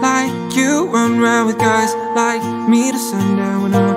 like you Run around with guys like me to sundown when I